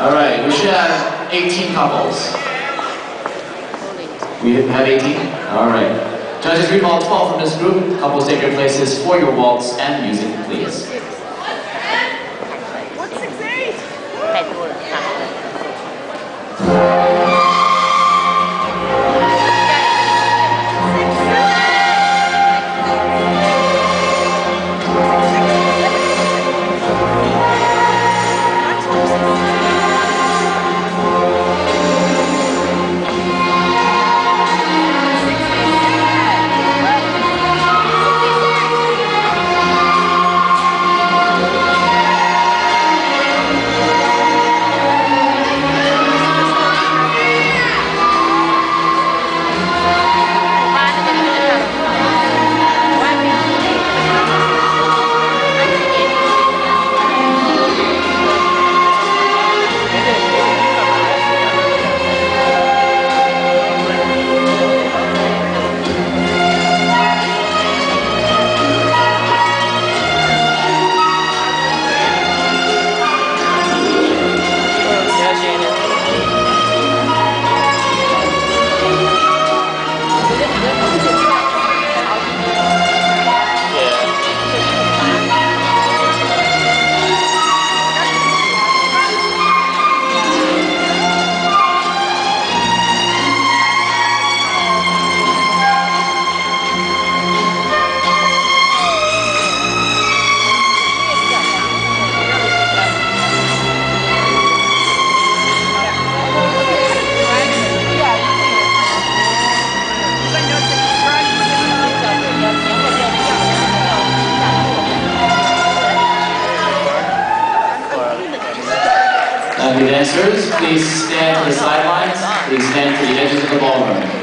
All right, we should have 18 couples. We didn't have 18? All right. Judges, read all 12 from this group. Couples, take your places for your waltz and music, please. What's six, eight? 看。Dancers, please stand to the sidelines. Please stand to the edges of the ballroom.